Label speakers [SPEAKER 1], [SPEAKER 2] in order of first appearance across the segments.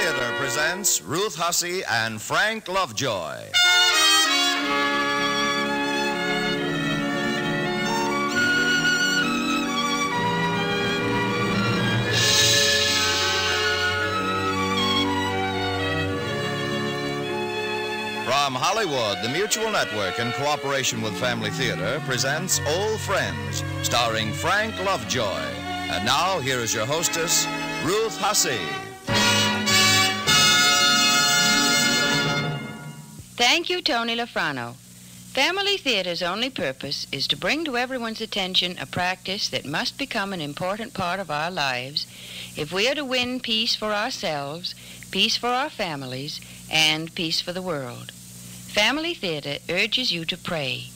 [SPEAKER 1] Theater presents Ruth Hussey and Frank Lovejoy. From Hollywood, the Mutual Network, in cooperation with Family Theater, presents Old Friends, starring Frank Lovejoy. And now, here is your hostess, Ruth Hussey.
[SPEAKER 2] Thank you, Tony Lafrano. Family Theater's only purpose is to bring to everyone's attention a practice that must become an important part of our lives if we are to win peace for ourselves, peace for our families, and peace for the world. Family Theater urges you to pray.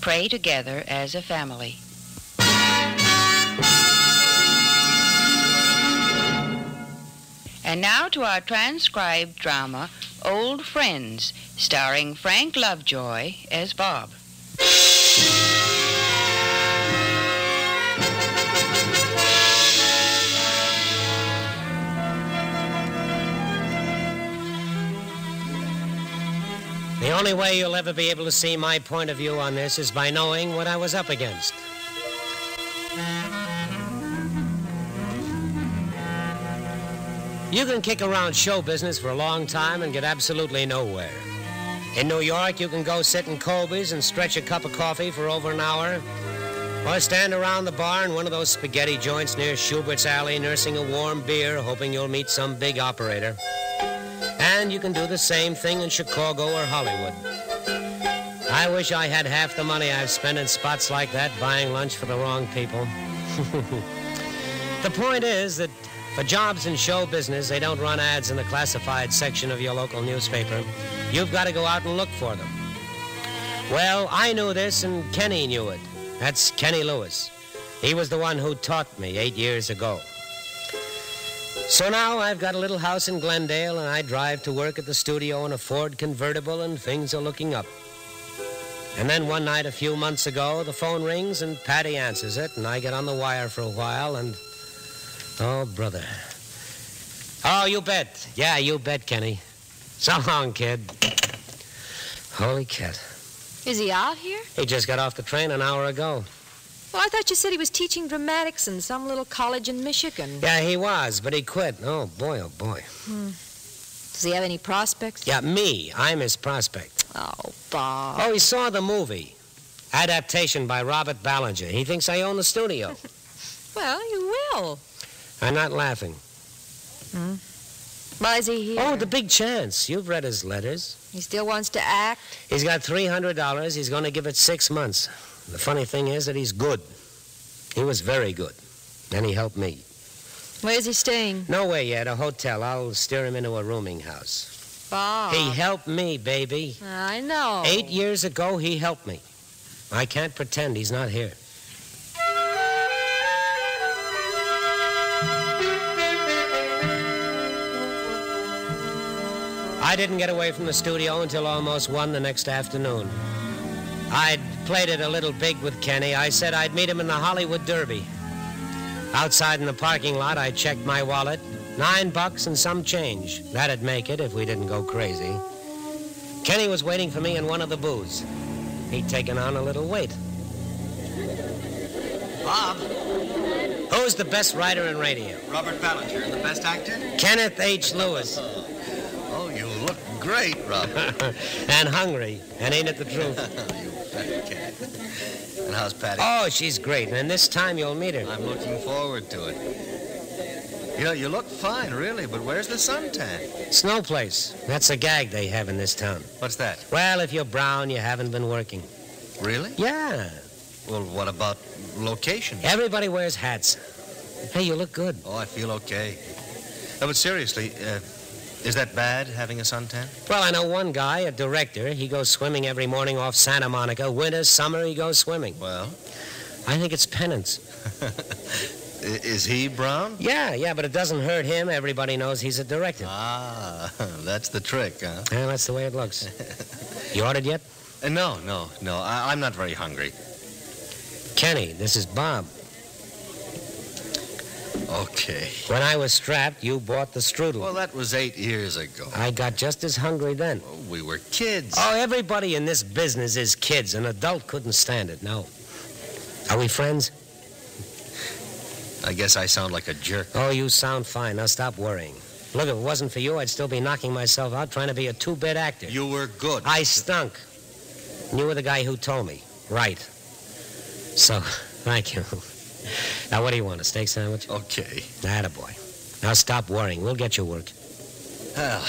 [SPEAKER 2] Pray together as a family. And now to our transcribed drama, Old Friends, starring Frank Lovejoy as Bob.
[SPEAKER 3] The only way you'll ever be able to see my point of view on this is by knowing what I was up against. You can kick around show business for a long time and get absolutely nowhere. In New York, you can go sit in Colby's and stretch a cup of coffee for over an hour, or stand around the bar in one of those spaghetti joints near Shubert's Alley, nursing a warm beer, hoping you'll meet some big operator. And you can do the same thing in Chicago or Hollywood. I wish I had half the money I've spent in spots like that buying lunch for the wrong people. the point is that for jobs in show business, they don't run ads in the classified section of your local newspaper. You've got to go out and look for them. Well, I knew this, and Kenny knew it. That's Kenny Lewis. He was the one who taught me eight years ago. So now I've got a little house in Glendale, and I drive to work at the studio in a Ford convertible, and things are looking up. And then one night a few months ago, the phone rings, and Patty answers it, and I get on the wire for a while, and. Oh, brother. Oh, you bet. Yeah, you bet, Kenny. So long, kid. Holy cat.
[SPEAKER 4] Is he out here?
[SPEAKER 3] He just got off the train an hour ago.
[SPEAKER 4] Well, I thought you said he was teaching dramatics in some little college in Michigan.
[SPEAKER 3] Yeah, he was, but he quit. Oh, boy, oh, boy. Hmm.
[SPEAKER 4] Does he have any prospects?
[SPEAKER 3] Yeah, me. I'm his prospect.
[SPEAKER 4] Oh, Bob.
[SPEAKER 3] Oh, he saw the movie. Adaptation by Robert Ballinger. He thinks I own the studio.
[SPEAKER 4] Well, you will.
[SPEAKER 3] I'm not laughing. Hmm?
[SPEAKER 4] Why is he here?
[SPEAKER 3] Oh, the big chance. You've read his letters.
[SPEAKER 4] He still wants to act?
[SPEAKER 3] He's got $300. He's going to give it six months. The funny thing is that he's good. He was very good. And he helped me.
[SPEAKER 4] Where's he staying?
[SPEAKER 3] Nowhere yet, a hotel. I'll steer him into a rooming house.
[SPEAKER 4] Bob.
[SPEAKER 3] He helped me, baby.
[SPEAKER 4] I know.
[SPEAKER 3] Eight years ago, he helped me. I can't pretend he's not here. I didn't get away from the studio until almost one the next afternoon. I'd played it a little big with Kenny. I said I'd meet him in the Hollywood Derby. Outside in the parking lot, I checked my wallet. Nine bucks and some change. That'd make it if we didn't go crazy. Kenny was waiting for me in one of the booths. He'd taken on a little weight.
[SPEAKER 5] Bob,
[SPEAKER 3] Who's the best writer in radio?
[SPEAKER 5] Robert Ballinger, and the best actor?
[SPEAKER 3] Kenneth H. Lewis.
[SPEAKER 5] Great, Robert.
[SPEAKER 3] and hungry. And ain't it the truth?
[SPEAKER 5] you fat cat. And how's Patty?
[SPEAKER 3] Oh, she's great. And this time you'll meet her.
[SPEAKER 5] I'm looking forward to it. You know, you look fine, really, but where's the suntan?
[SPEAKER 3] Snow place. That's a gag they have in this town.
[SPEAKER 5] What's that?
[SPEAKER 3] Well, if you're brown, you haven't been working.
[SPEAKER 5] Really?
[SPEAKER 3] Yeah.
[SPEAKER 5] Well, what about location?
[SPEAKER 3] Everybody wears hats. Hey, you look good.
[SPEAKER 5] Oh, I feel okay. No, but seriously, uh, is that bad, having a suntan?
[SPEAKER 3] Well, I know one guy, a director. He goes swimming every morning off Santa Monica. Winter, summer, he goes swimming.
[SPEAKER 5] Well,
[SPEAKER 3] I think it's penance.
[SPEAKER 5] is he brown?
[SPEAKER 3] Yeah, yeah, but it doesn't hurt him. Everybody knows he's a director.
[SPEAKER 5] Ah, that's the trick, huh?
[SPEAKER 3] Yeah, that's the way it looks. You ordered yet?
[SPEAKER 5] Uh, no, no, no. I- I'm not very hungry.
[SPEAKER 3] Kenny, this is Bob.
[SPEAKER 5] Okay.
[SPEAKER 3] When I was strapped, you bought the strudel.
[SPEAKER 5] Well, that was eight years ago.
[SPEAKER 3] I got just as hungry then.
[SPEAKER 5] Oh, we were kids.
[SPEAKER 3] Oh, everybody in this business is kids. An adult couldn't stand it, no. Are we friends?
[SPEAKER 5] I guess I sound like a jerk.
[SPEAKER 3] Oh, you sound fine. Now stop worrying. Look, if it wasn't for you, I'd still be knocking myself out trying to be a two-bit actor.
[SPEAKER 5] You were good.
[SPEAKER 3] I stunk. You were the guy who told me. Right. So, thank you. Now, what do you want, a steak sandwich?
[SPEAKER 5] Okay.
[SPEAKER 3] boy. Now stop worrying. We'll get you work.
[SPEAKER 5] Well,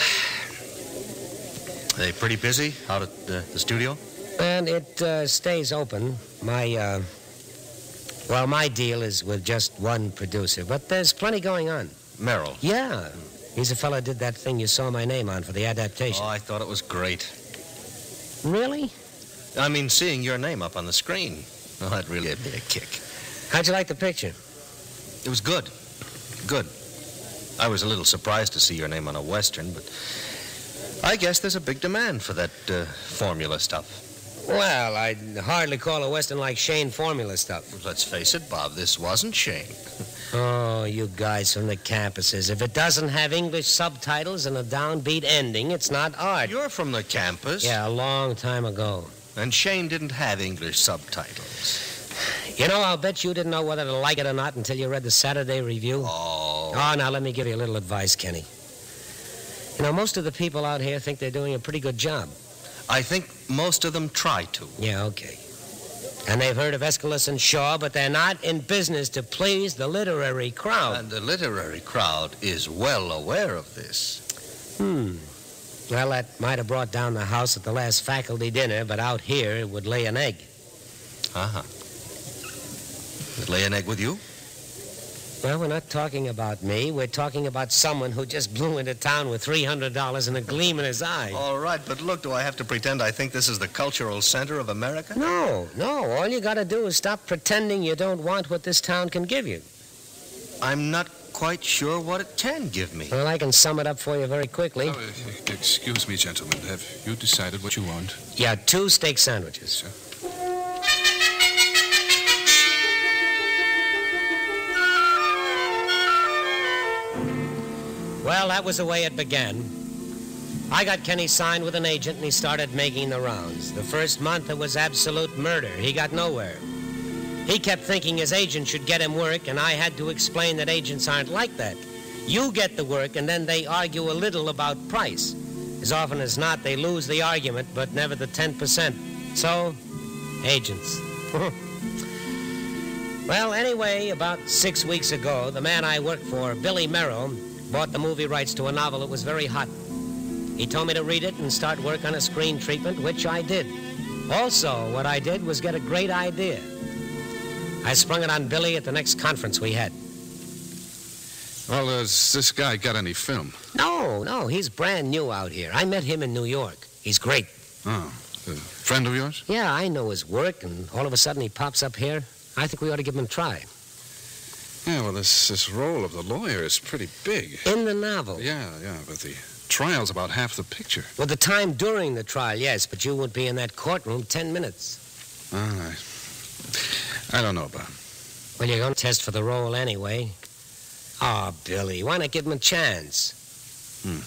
[SPEAKER 5] are they pretty busy out at uh, the studio?
[SPEAKER 3] And it uh, stays open. My, uh, well, my deal is with just one producer, but there's plenty going on.
[SPEAKER 5] Merrill.
[SPEAKER 3] Yeah. He's a fellow who did that thing you saw my name on for the adaptation.
[SPEAKER 5] Oh, I thought it was great.
[SPEAKER 3] Really?
[SPEAKER 5] I mean, seeing your name up on the screen. Well, that really gave me a kick.
[SPEAKER 3] How'd you like the picture?
[SPEAKER 5] It was good. Good. I was a little surprised to see your name on a Western, but I guess there's a big demand for that uh, formula stuff.
[SPEAKER 3] Well, I'd hardly call a Western like Shane formula stuff.
[SPEAKER 5] Let's face it, Bob, this wasn't Shane.
[SPEAKER 3] Oh, you guys from the campuses. If it doesn't have English subtitles and a downbeat ending, it's not art.
[SPEAKER 5] You're from the campus.
[SPEAKER 3] Yeah, a long time ago.
[SPEAKER 5] And Shane didn't have English subtitles.
[SPEAKER 3] You know, I'll bet you didn't know whether to like it or not until you read the Saturday Review.
[SPEAKER 5] Oh.
[SPEAKER 3] Oh, now let me give you a little advice, Kenny. You know, most of the people out here think they're doing a pretty good job.
[SPEAKER 5] I think most of them try to.
[SPEAKER 3] Yeah, okay. And they've heard of Aeschylus and Shaw, but they're not in business to please the literary crowd.
[SPEAKER 5] And the literary crowd is well aware of this.
[SPEAKER 3] Hmm. Well, that might have brought down the house at the last faculty dinner, but out here it would lay an egg.
[SPEAKER 5] Uh-huh. Did lay an egg with you?
[SPEAKER 3] Well, we're not talking about me. We're talking about someone who just blew into town with $300 and a gleam in his eye.
[SPEAKER 5] All right, but look, do I have to pretend I think this is the cultural center of America?
[SPEAKER 3] No, no. All you got to do is stop pretending you don't want what this town can give you.
[SPEAKER 5] I'm not quite sure what it can give me.
[SPEAKER 3] Well, I can sum it up for you very quickly.
[SPEAKER 6] Oh, uh, excuse me, gentlemen. Have you decided what you want?
[SPEAKER 3] Yeah, two steak sandwiches.
[SPEAKER 6] Sir.
[SPEAKER 3] Well, that was the way it began. I got Kenny signed with an agent and he started making the rounds. The first month it was absolute murder. He got nowhere. He kept thinking his agent should get him work, and I had to explain that agents aren't like that. You get the work, and then they argue a little about price. As often as not, they lose the argument, but never the 10%. So, agents. well, anyway, about six weeks ago, the man I worked for, Billy Merrill, bought the movie rights to a novel that was very hot. He told me to read it and start work on a screen treatment, which I did. Also, what I did was get a great idea. I sprung it on Billy at the next conference we had.
[SPEAKER 6] Well, has this guy got any film?
[SPEAKER 3] No, no, he's brand new out here. I met him in New York. He's great.
[SPEAKER 6] Oh, a friend of yours?
[SPEAKER 3] Yeah, I know his work, and all of a sudden he pops up here. I think we ought to give him a try.
[SPEAKER 6] Yeah, well, this, this role of the lawyer is pretty big.
[SPEAKER 3] In the novel.
[SPEAKER 6] Yeah, yeah, but the trial's about half the picture.
[SPEAKER 3] Well, the time during the trial, yes, but you would be in that courtroom ten minutes.
[SPEAKER 6] Ah, I, I don't know about him.
[SPEAKER 3] Well, you're going to test for the role anyway. Oh, Billy, why not give him a chance? Hmm.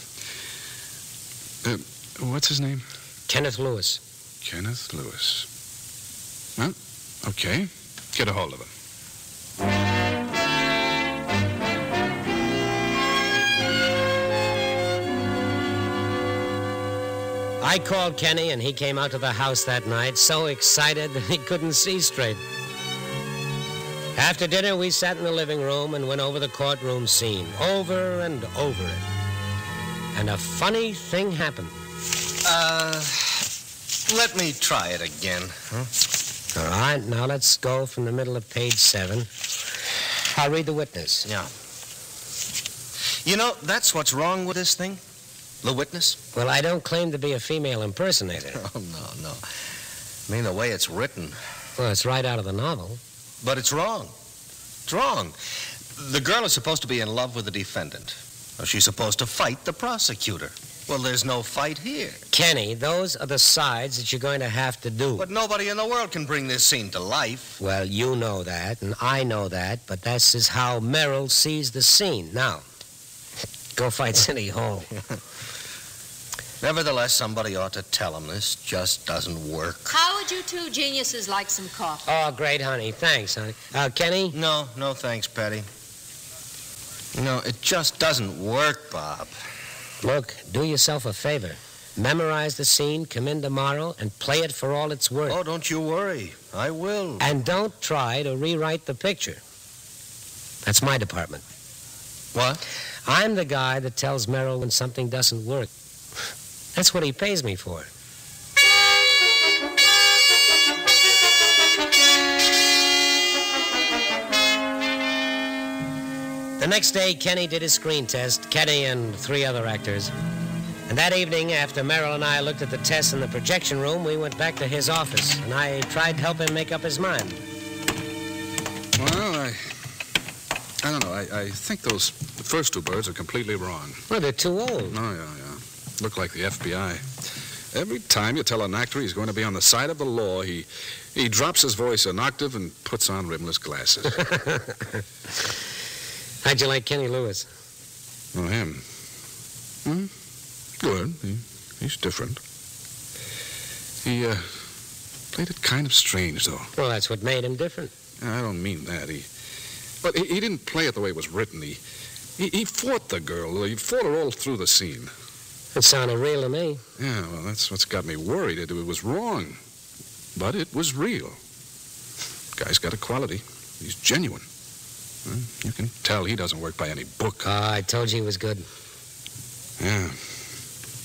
[SPEAKER 6] What's his name?
[SPEAKER 3] Kenneth Lewis.
[SPEAKER 6] Kenneth Lewis. Well, okay. Get a hold of him.
[SPEAKER 3] I called Kenny, and he came out to the house that night so excited that he couldn't see straight. After dinner, we sat in the living room and went over the courtroom scene, over and over it. And a funny thing happened.
[SPEAKER 5] Uh, let me try it again.
[SPEAKER 3] All right, now let's go from the middle of page seven. I'll read the witness.
[SPEAKER 5] Yeah. You know, that's what's wrong with this thing. The witness.
[SPEAKER 3] Well, I don't claim to be a female impersonator.
[SPEAKER 5] Oh, no, no. I mean, the way it's written.
[SPEAKER 3] Well, it's right out of the novel.
[SPEAKER 5] But it's wrong. It's wrong. The girl is supposed to be in love with the defendant. She's supposed to fight the prosecutor. Well, there's no fight here.
[SPEAKER 3] Kenny, those are the sides that you're going to have to do.
[SPEAKER 5] But nobody in the world can bring this scene to life.
[SPEAKER 3] Well, you know that, and I know that, but this is how Merrill sees the scene. Now, go fight City Hall.
[SPEAKER 5] Nevertheless, somebody ought to tell him this just doesn't work.
[SPEAKER 4] How would you two geniuses like some coffee?
[SPEAKER 3] Oh, great, honey. Thanks, honey. Uh, Kenny?
[SPEAKER 5] No, no thanks, Patty. No, it just doesn't work, Bob.
[SPEAKER 3] Look, do yourself a favor. Memorize the scene, come in tomorrow, and play it for all it's worth.
[SPEAKER 5] Oh, don't you worry. I will.
[SPEAKER 3] And don't try to rewrite the picture. That's my department.
[SPEAKER 5] What?
[SPEAKER 3] I'm the guy that tells Merrill when something doesn't work. That's what he pays me for. The next day, Kenny did his screen test, Kenny and three other actors. And that evening, after Merrill and I looked at the tests in the projection room, we went back to his office, and I tried to help him make up his mind.
[SPEAKER 6] Well, I. I don't know. I, I think those the first two birds are completely wrong.
[SPEAKER 3] Well, they're too old.
[SPEAKER 6] Oh, yeah, yeah. Look like the FBI. Every time you tell an actor he's going to be on the side of the law, he he drops his voice an octave and puts on rimless glasses.
[SPEAKER 3] How'd you like Kenny Lewis?
[SPEAKER 6] oh, him. Hmm? Good. He, he's different. He uh, played it kind of strange, though.
[SPEAKER 3] Well, that's what made him different.
[SPEAKER 6] I don't mean that. He, but he, he didn't play it the way it was written. He, he, he fought the girl. He fought her all through the scene.
[SPEAKER 3] It sounded real to me.
[SPEAKER 6] Yeah, well, that's what's got me worried. It, it was wrong, but it was real. Guy's got a quality. He's genuine. Well, you can tell he doesn't work by any book.
[SPEAKER 3] Oh, I told you he was good.
[SPEAKER 6] Yeah.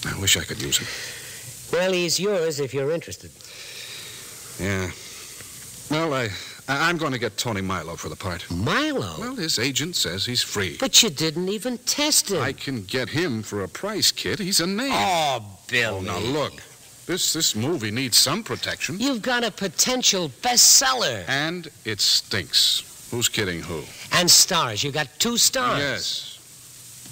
[SPEAKER 6] I wish I could use him.
[SPEAKER 3] Well, he's yours if you're interested.
[SPEAKER 6] Yeah. Well, I, I'm going to get Tony Milo for the part.
[SPEAKER 3] Milo?
[SPEAKER 6] Well, his agent says he's free.
[SPEAKER 3] But you didn't even test him.
[SPEAKER 6] I can get him for a price, kid. He's a name.
[SPEAKER 3] Oh, Bill.
[SPEAKER 6] Oh, now look. This this movie needs some protection.
[SPEAKER 3] You've got a potential bestseller.
[SPEAKER 6] And it stinks. Who's kidding who?
[SPEAKER 3] And stars. You got two stars.
[SPEAKER 6] Yes.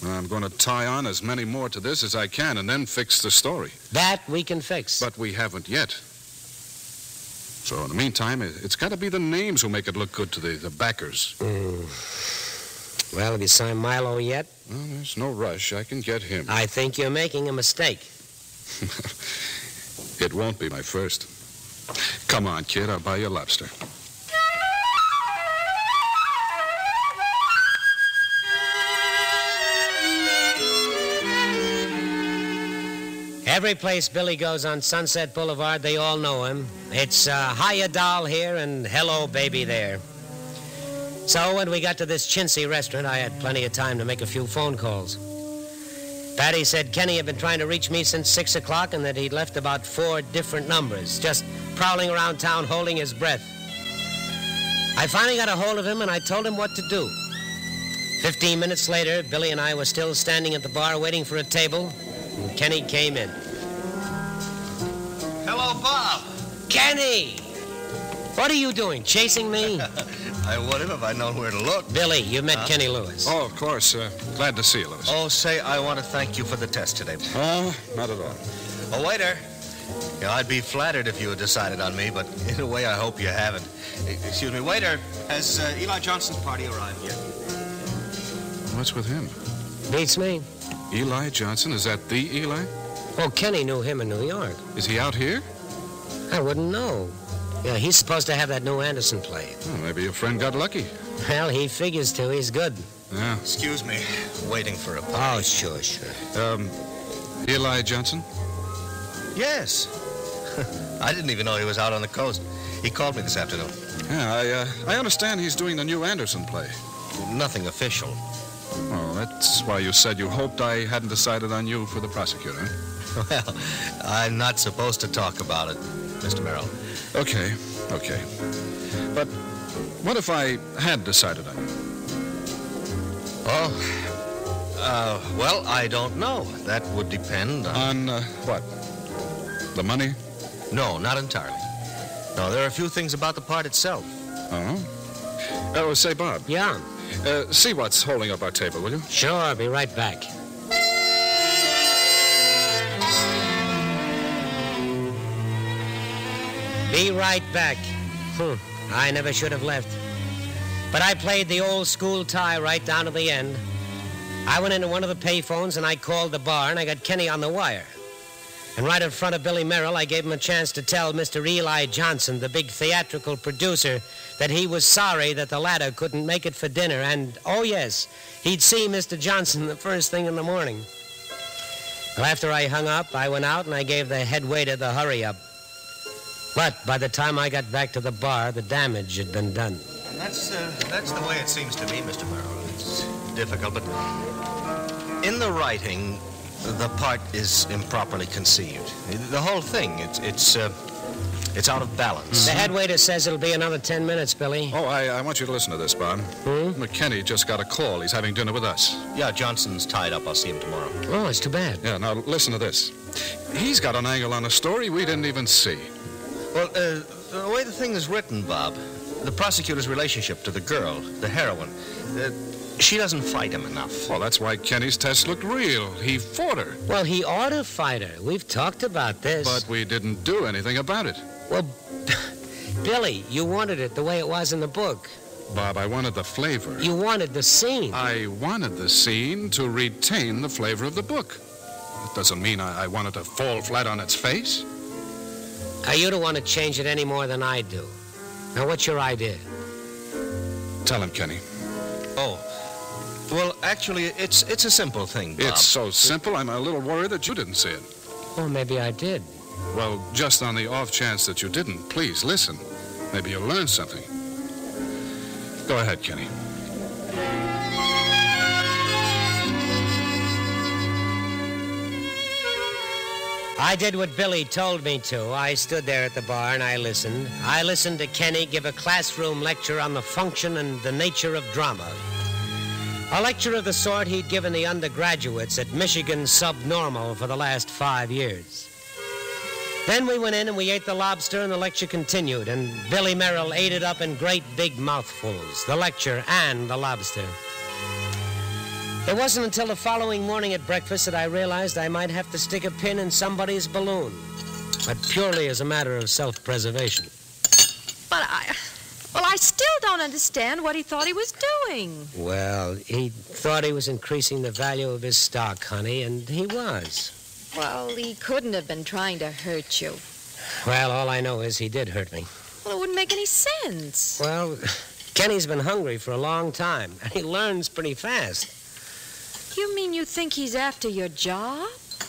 [SPEAKER 6] I'm going to tie on as many more to this as I can and then fix the story.
[SPEAKER 3] That we can fix.
[SPEAKER 6] But we haven't yet. So in the meantime, it- it's got to be the names who make it look good to the, the backers.
[SPEAKER 3] Mm. Well, have you signed Milo yet?
[SPEAKER 6] Well, there's no rush. I can get him.
[SPEAKER 3] I think you're making a mistake.
[SPEAKER 6] It won't be my first. Come on, kid. I'll buy you a lobster.
[SPEAKER 3] Every place Billy goes on Sunset Boulevard, they all know him. It's uh, Hiya Doll here and Hello Baby there. So when we got to this chintzy restaurant, I had plenty of time to make a few phone calls. Patty said Kenny had been trying to reach me since 6 o'clock and that he'd left about four different numbers, just prowling around town holding his breath. I finally got a hold of him and I told him what to do. Fifteen minutes later, Billy and I were still standing at the bar waiting for a table, and Kenny came in.
[SPEAKER 5] Hello, Bob.
[SPEAKER 3] Kenny! What are you doing? Chasing me?
[SPEAKER 5] I would have if I'd known where to look.
[SPEAKER 3] Billy, you met Kenny Lewis.
[SPEAKER 6] Oh, of course. Uh, glad to see you, Lewis.
[SPEAKER 5] Oh, say, I want to thank you for the test today.
[SPEAKER 6] Oh, not at all.
[SPEAKER 5] Oh, waiter. You know, I'd be flattered if you had decided on me, but in a way, I hope you haven't. Excuse me, waiter. Has uh, Eli Johnson's party arrived yet?
[SPEAKER 6] What's with him?
[SPEAKER 3] Beats me.
[SPEAKER 6] Eli Johnson? Is that the Eli?
[SPEAKER 3] Oh, Kenny knew him in New York.
[SPEAKER 6] Is he out here?
[SPEAKER 3] I wouldn't know. Yeah, he's supposed to have that new Anderson play.
[SPEAKER 6] Oh, maybe your friend got lucky.
[SPEAKER 3] Well, he figures to. He's good.
[SPEAKER 6] Yeah.
[SPEAKER 5] Excuse me. Waiting for a
[SPEAKER 3] Oh, sure, sure.
[SPEAKER 6] Um, Eli Johnson?
[SPEAKER 5] Yes. I didn't even know he was out on the coast. He called me this afternoon.
[SPEAKER 6] Yeah, I, uh, I understand he's doing the new Anderson play.
[SPEAKER 5] Nothing official.
[SPEAKER 6] That's why you said you hoped I hadn't decided on you for the prosecutor.
[SPEAKER 5] Well, I'm not supposed to talk about it, Mr. Merrill.
[SPEAKER 6] Okay, okay. But what if I had decided on you?
[SPEAKER 5] Oh, uh, well, I don't know. That would depend on...
[SPEAKER 6] On uh, what? The money?
[SPEAKER 5] No, not entirely. No, there are a few things about the part itself.
[SPEAKER 6] Oh. Oh, say, Bob,
[SPEAKER 3] Yeah.
[SPEAKER 6] Uh, see what's holding up our table, will you?
[SPEAKER 3] Sure, I'll be right back. Be right back. Hmm. I never should have left. But I played the old school tie right down to the end. I went into one of the payphones and I called the bar and I got Kenny on the wire. And right in front of Billy Merrill, I gave him a chance to tell Mr. Eli Johnson, the big theatrical producer, that he was sorry that the latter couldn't make it for dinner. And, oh, yes, he'd see Mr. Johnson the first thing in the morning. Well, after I hung up, I went out and I gave the head waiter the hurry up. But by the time I got back to the bar, the damage had been done.
[SPEAKER 5] And that's, uh, that's the way it seems to me, Mr. Merrill. It's difficult, but in the writing, the part is improperly conceived. The whole thing, it's, it's, uh, it's out of balance.
[SPEAKER 3] The head waiter says it'll be another ten minutes, Billy.
[SPEAKER 6] Oh, I, I want you to listen to this, Bob.
[SPEAKER 3] Hmm?
[SPEAKER 6] McKinney just got a call. He's having dinner with us.
[SPEAKER 5] Yeah, Johnson's tied up. I'll see him tomorrow.
[SPEAKER 3] Oh, it's too bad.
[SPEAKER 6] Yeah, now listen to this. He's got an angle on a story we didn't even see.
[SPEAKER 5] Well, uh, the way the thing is written, Bob, the prosecutor's relationship to the girl, the heroine, uh, she doesn't fight him enough.
[SPEAKER 6] Well, that's why Kenny's test looked real. He fought her,
[SPEAKER 3] Well, he ought to fight her. We've talked about this.
[SPEAKER 6] but we didn't do anything about it.
[SPEAKER 3] Well, Billy, you wanted it the way it was in the book.
[SPEAKER 6] Bob, I wanted the flavor.
[SPEAKER 3] You wanted the scene.
[SPEAKER 6] I wanted the scene to retain the flavor of the book. That doesn't mean I, I want it to fall flat on its face.
[SPEAKER 3] Now, you don't want to change it any more than I do. Now, what's your idea?
[SPEAKER 6] Tell him, Kenny.
[SPEAKER 5] Oh. Well, actually, it's it's a simple thing, Bob.
[SPEAKER 6] It's so simple, I'm a little worried that you didn't see it.
[SPEAKER 3] Oh, maybe I did.
[SPEAKER 6] Well, just on the off chance that you didn't, please listen. Maybe you'll learn something. Go ahead, Kenny.
[SPEAKER 3] I did what Billy told me to. I stood there at the bar and I listened. I listened to Kenny give a classroom lecture on the function and the nature of drama. A lecture of the sort he'd given the undergraduates at Michigan Subnormal for the last five years. Then we went in and we ate the lobster, and the lecture continued, and Billy Merrill ate it up in great big mouthfuls the lecture and the lobster. It wasn't until the following morning at breakfast that I realized I might have to stick a pin in somebody's balloon, but purely as a matter of self preservation.
[SPEAKER 4] But I. Well, I still don't understand what he thought he was doing.
[SPEAKER 3] Well, he thought he was increasing the value of his stock, honey, and he was.
[SPEAKER 4] Well, he couldn't have been trying to hurt you.
[SPEAKER 3] Well, all I know is he did hurt me.
[SPEAKER 4] Well, it wouldn't make any sense.
[SPEAKER 3] Well, Kenny's been hungry for a long time, and he learns pretty fast.
[SPEAKER 4] You mean you think he's after your job?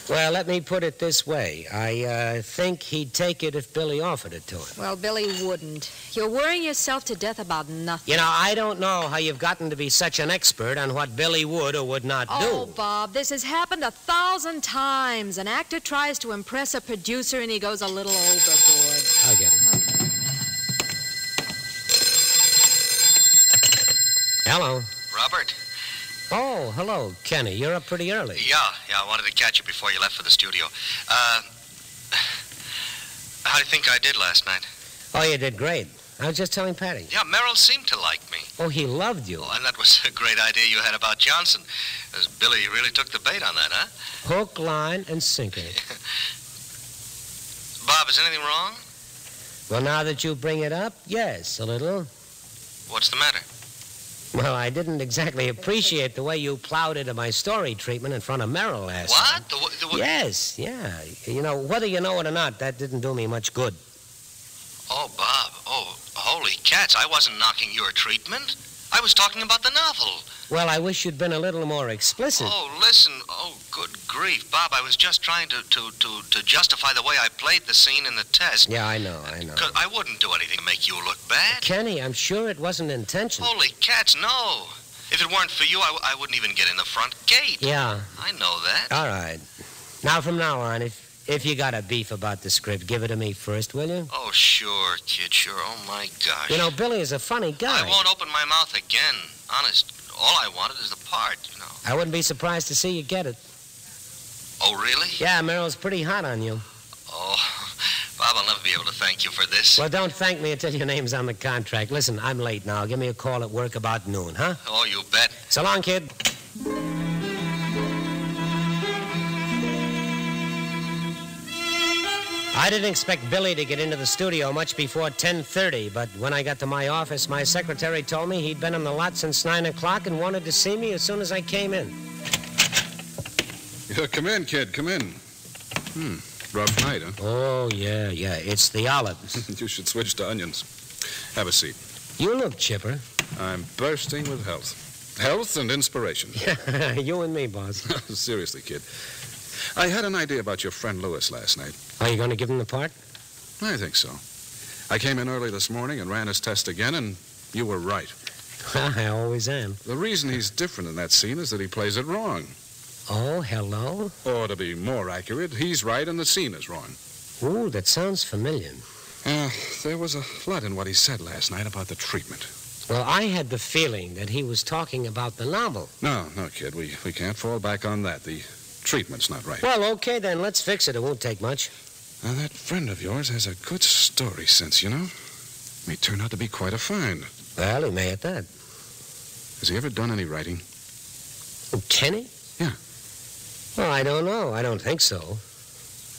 [SPEAKER 3] Well, let me put it this way. I uh, think he'd take it if Billy offered it to him.
[SPEAKER 4] Well, Billy wouldn't. You're worrying yourself to death about nothing.
[SPEAKER 3] You know, I don't know how you've gotten to be such an expert on what Billy would or would not
[SPEAKER 4] Oh,
[SPEAKER 3] do.
[SPEAKER 4] Oh, Bob, this has happened a thousand times. An actor tries to impress a producer and he goes a little overboard.
[SPEAKER 3] I'll get it. Hello.
[SPEAKER 7] Robert?
[SPEAKER 3] Oh, hello, Kenny. You're up pretty early.
[SPEAKER 7] Yeah, yeah, I wanted to catch you before you left for the studio. Uh, how do you think I did last night?
[SPEAKER 3] Oh, you did great. I was just telling Patty.
[SPEAKER 7] Yeah, Merrill seemed to like me.
[SPEAKER 3] Oh, he loved you.
[SPEAKER 7] Oh, and that was a great idea you had about Johnson. 'Cause Billy really took the bait on that, huh?
[SPEAKER 3] Hook, line, and sinker.
[SPEAKER 7] Bob, is anything wrong?
[SPEAKER 3] Well, now that you bring it up, yes, a little.
[SPEAKER 7] What's the matter?
[SPEAKER 3] Well, I didn't exactly appreciate the way you plowed into my story treatment in front of Merrill last night.
[SPEAKER 7] What? The, the, wa-
[SPEAKER 3] Yes, yeah. You know, whether you know it or not, that didn't do me much good.
[SPEAKER 7] Oh, Bob. Oh, holy cats. I wasn't knocking your treatment. I was talking about the novel.
[SPEAKER 3] Well, I wish you'd been a little more explicit.
[SPEAKER 7] Oh, listen. Oh, good grief. Bob, I was just trying to, to, to, to justify the way I played the scene in the test.
[SPEAKER 3] Yeah, I know, I know.
[SPEAKER 7] I wouldn't do anything to make you look bad.
[SPEAKER 3] Kenny, I'm sure it wasn't intentional.
[SPEAKER 7] Holy cats, no. If it weren't for you, I, w- I wouldn't even get in the front gate.
[SPEAKER 3] Yeah,
[SPEAKER 7] I know that.
[SPEAKER 3] all right. Now, from now on, if if you got a beef about the script, give it to me first, will you?
[SPEAKER 7] Oh, sure, kid, sure. Oh, my gosh.
[SPEAKER 3] You know, Billy is a funny guy.
[SPEAKER 7] I won't open my mouth again. Honest. All I wanted is the part, you know.
[SPEAKER 3] I wouldn't be surprised to see you get it.
[SPEAKER 7] Oh, really?
[SPEAKER 3] Yeah, Merrill's pretty hot on you.
[SPEAKER 7] Oh, Bob, I'll never be able to thank you for this.
[SPEAKER 3] Well, don't thank me until your name's on the contract. Listen, I'm late now. Give me a call at work about noon, huh?
[SPEAKER 7] Oh, you bet.
[SPEAKER 3] So long, kid. I didn't expect Billy to get into the studio much before 10:30, but when I got to my office, my secretary told me he'd been on the lot since 9 o'clock and wanted to see me as soon as I came in.
[SPEAKER 6] Yeah, come in, kid. Come in. Hmm. Rough night, huh?
[SPEAKER 3] Oh, yeah, yeah. It's the olives.
[SPEAKER 6] you should switch to onions. Have a seat.
[SPEAKER 3] you look chipper.
[SPEAKER 6] I'm bursting with health. Health and inspiration.
[SPEAKER 3] you and me, boss.
[SPEAKER 6] Seriously, kid. I had an idea about your friend Lewis last night.
[SPEAKER 3] Are you going to give him the part?
[SPEAKER 6] I think so. I came in early this morning and ran his test again, and you were right.
[SPEAKER 3] I always am.
[SPEAKER 6] The reason he's different in that scene is that he plays it wrong.
[SPEAKER 3] Oh, hello.
[SPEAKER 6] Or to be more accurate, he's right and the scene is wrong.
[SPEAKER 3] Ooh, that sounds familiar.
[SPEAKER 6] Uh, there was a lot in what he said last night about the treatment.
[SPEAKER 3] Well, I had the feeling that he was talking about the novel.
[SPEAKER 6] No, no, kid. We, we can't fall back on that. The treatment's not right.
[SPEAKER 3] Well, okay, then. Let's fix it. It won't take much.
[SPEAKER 6] Now, that friend of yours has a good story sense, you know? May turn out to be quite a find.
[SPEAKER 3] Well, he may at that.
[SPEAKER 6] Has he ever done any writing?
[SPEAKER 3] Oh, Kenny?
[SPEAKER 6] Yeah.
[SPEAKER 3] Well, I don't know. I don't think so.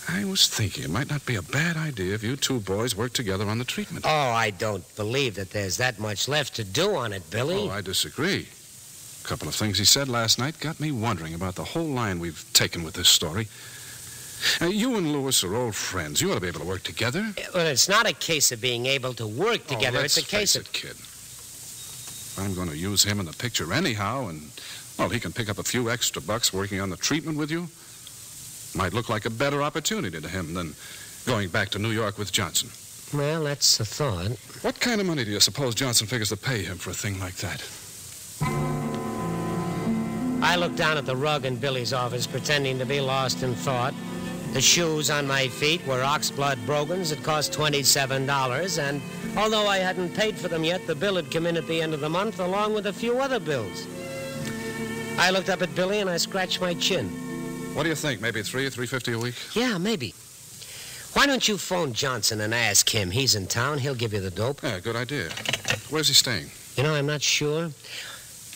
[SPEAKER 6] I was thinking it might not be a bad idea if you two boys worked together on the treatment.
[SPEAKER 3] Oh, I don't believe that there's that much left to do on it, Billy.
[SPEAKER 6] Oh, I disagree. A couple of things he said last night got me wondering about the whole line we've taken with this story. Uh, you and Lewis are old friends. You ought to be able to work together.
[SPEAKER 3] Well, it's not a case of being able to work together.
[SPEAKER 6] Oh,
[SPEAKER 3] it's a case of.
[SPEAKER 6] it, kid. I'm going to use him in the picture anyhow, and, well, he can pick up a few extra bucks working on the treatment with you. Might look like a better opportunity to him than going back to New York with Johnson.
[SPEAKER 3] Well, that's a thought.
[SPEAKER 6] What kind of money do you suppose Johnson figures to pay him for a thing like that?
[SPEAKER 3] I looked down at the rug in Billy's office, pretending to be lost in thought. The shoes on my feet were oxblood brogans that cost $27, and although I hadn't paid for them yet, the bill had come in at the end of the month along with a few other bills. I looked up at Billy and I scratched my chin.
[SPEAKER 6] What do you think? Maybe three, or three fifty a week?
[SPEAKER 3] Yeah, maybe. Why don't you phone Johnson and ask him? He's in town. He'll give you the dope.
[SPEAKER 6] Yeah, good idea. Where's he staying?
[SPEAKER 3] You know, I'm not sure.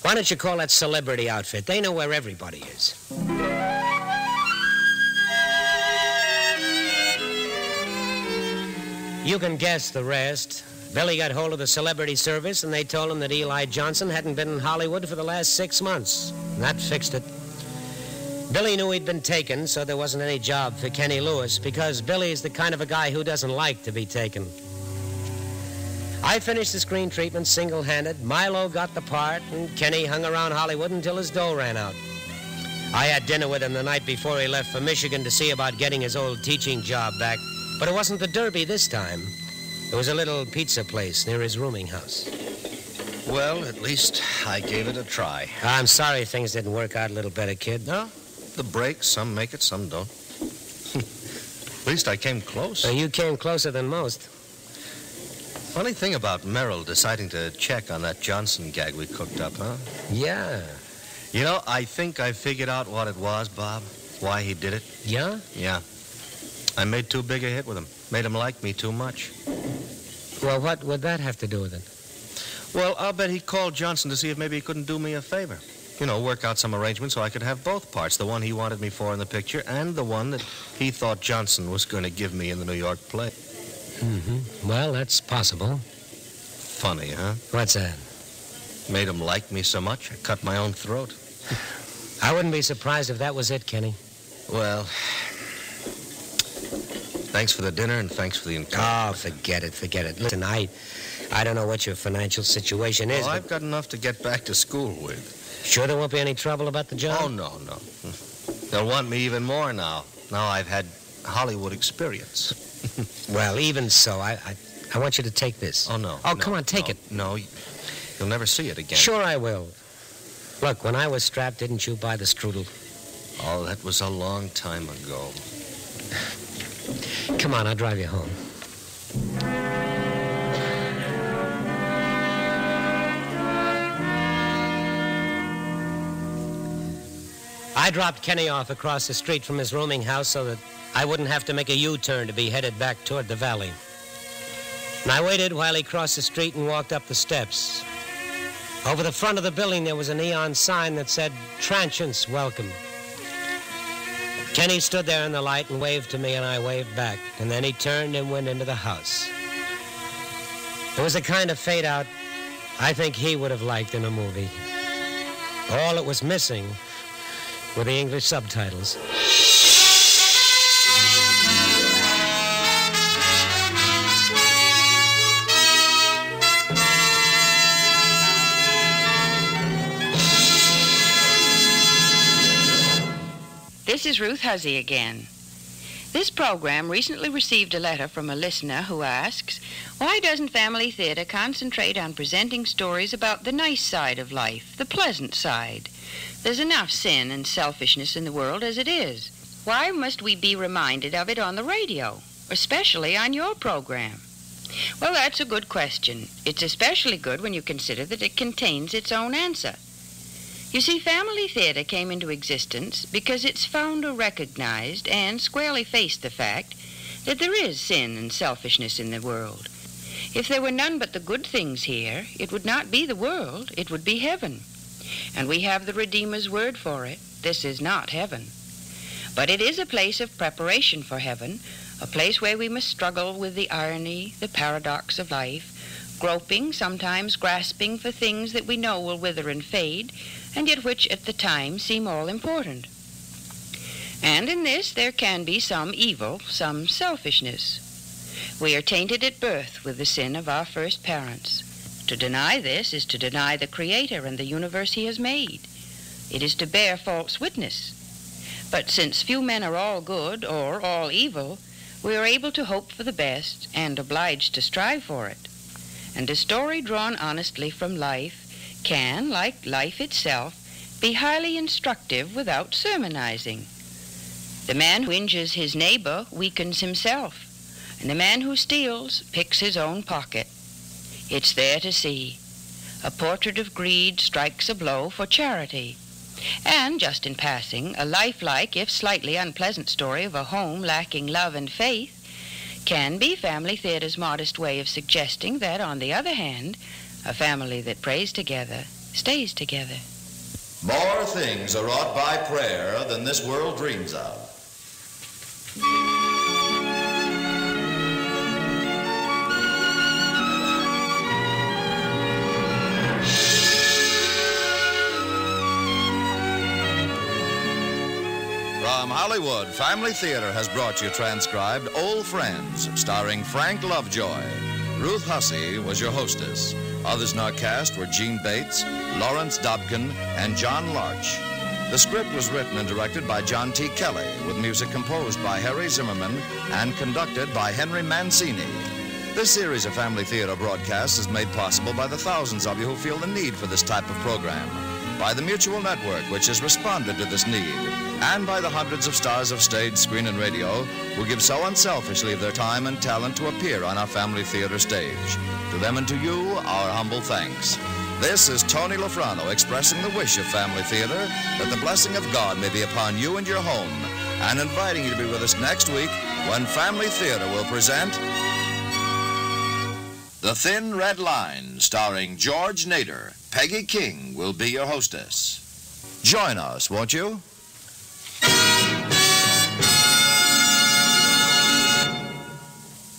[SPEAKER 3] Why don't you call that celebrity outfit? They know where everybody is. You can guess the rest. Billy got hold of the celebrity service and they told him that Eli Johnson hadn't been in Hollywood for the last six months. And that fixed it. Billy knew he'd been taken, so there wasn't any job for Kenny Lewis because Billy's the kind of a guy who doesn't like to be taken. I finished the screen treatment single handed. Milo got the part, and Kenny hung around Hollywood until his dough ran out. I had dinner with him the night before he left for Michigan to see about getting his old teaching job back. But it wasn't the Derby this time. It was a little pizza place near his rooming house.
[SPEAKER 5] Well, at least I gave it a try.
[SPEAKER 3] I'm sorry things didn't work out a little better, kid.
[SPEAKER 5] No, the break, some make it, some don't. at least I came close.
[SPEAKER 3] Uh, you came closer than most.
[SPEAKER 5] Funny thing about Merrill deciding to check on that Johnson gag we cooked up, huh?
[SPEAKER 3] Yeah.
[SPEAKER 5] You know, I think I figured out what it was, Bob. Why he did it.
[SPEAKER 3] Yeah?
[SPEAKER 5] Yeah. I made too big a hit with him. Made him like me too much.
[SPEAKER 3] Well, what would that have to do with it?
[SPEAKER 5] Well, I'll bet he called Johnson to see if maybe he couldn't do me a favor. You know, work out some arrangement so I could have both parts the one he wanted me for in the picture and the one that he thought Johnson was going to give me in the New York play.
[SPEAKER 3] Mm-hmm. Well, that's possible.
[SPEAKER 5] Funny, huh?
[SPEAKER 3] What's that?
[SPEAKER 5] Made him like me so much, I cut my own throat.
[SPEAKER 3] I wouldn't be surprised if that was it, Kenny.
[SPEAKER 5] Well, thanks for the dinner and thanks for the encouragement.
[SPEAKER 3] Oh, forget it, forget it. Listen, I, I don't know what your financial situation is.
[SPEAKER 5] Oh,
[SPEAKER 3] but
[SPEAKER 5] I've got enough to get back to school with.
[SPEAKER 3] Sure there won't be any trouble about the job?
[SPEAKER 5] Oh, no, no. They'll want me even more now. Now I've had Hollywood experience.
[SPEAKER 3] Well, even so, I, I, I want you to take this.
[SPEAKER 5] Oh, no.
[SPEAKER 3] Oh,
[SPEAKER 5] no,
[SPEAKER 3] come on, take
[SPEAKER 5] no,
[SPEAKER 3] it.
[SPEAKER 5] No, you'll never see it again.
[SPEAKER 3] Sure I will. Look, when I was strapped, didn't you buy the strudel?
[SPEAKER 5] Oh, that was a long time ago.
[SPEAKER 3] Come on, I'll drive you home. I dropped Kenny off across the street from his rooming house so that I wouldn't have to make a U-turn to be headed back toward the valley. And I waited while he crossed the street and walked up the steps. Over the front of the building, there was a neon sign that said, Transients Welcome. Kenny stood there in the light and waved to me, and I waved back. And then he turned and went into the house. It was a kind of fade out I think he would have liked in a movie. All it was missing were the English subtitles.
[SPEAKER 2] This is Ruth Hussey again. This program recently received a letter from a listener who asks, Why doesn't Family Theater concentrate on presenting stories about the nice side of life, the pleasant side? There's enough sin and selfishness in the world as it is. Why must we be reminded of it on the radio, especially on your program? Well, that's a good question. It's especially good when you consider that it contains its own answer. You see, Family Theater came into existence because its founder recognized and squarely faced the fact that there is sin and selfishness in the world. If there were none but the good things here, it would not be the world, it would be heaven. And we have the Redeemer's word for it. This is not heaven. But it is a place of preparation for heaven, a place where we must struggle with the irony, the paradox of life, groping, sometimes grasping for things that we know will wither and fade, and yet which at the time seem all important. And in this there can be some evil, some selfishness. We are tainted at birth with the sin of our first parents. To deny this is to deny the Creator and the universe He has made. It is to bear false witness. But since few men are all good or all evil, we are able to hope for the best and obliged to strive for it. And a story drawn honestly from life can, like life itself, be highly instructive without sermonizing. The man who injures his neighbor weakens himself, and the man who steals picks his own pocket. It's there to see. A portrait of greed strikes a blow for charity. And, just in passing, a lifelike, if slightly unpleasant story of a home lacking love and faith can be Family Theater's modest way of suggesting that, on the other hand, a family that prays together stays together.
[SPEAKER 1] More things are wrought by prayer than this world dreams of. From Hollywood, Family Theater has brought you transcribed Old Friends, starring Frank Lovejoy. Ruth Hussey was your hostess. Others in our cast were Gene Bates, Lawrence Dobkin, and John Larch. The script was written and directed by John T. Kelly, with music composed by Harry Zimmerman and conducted by Henry Mancini. This series of Family Theater broadcasts is made possible by the thousands of you who feel the need for this type of program, by the Mutual Network, which has responded to this need, and by the hundreds of stars of stage, screen, and radio who give so unselfishly of their time and talent to appear on our Family Theater stage. To them and to you, our humble thanks. This is Tony Lofrano expressing the wish of Family Theater that the blessing of God may be upon you and your home, and inviting you to be with us next week when Family Theater will present The Thin Red Line, starring George Nader. Peggy King will be your hostess. Join us, won't you?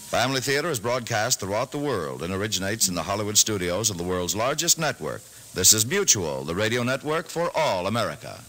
[SPEAKER 1] Family Theater is broadcast throughout the world and originates in the Hollywood studios of the world's largest network. This is Mutual, the radio network for all America.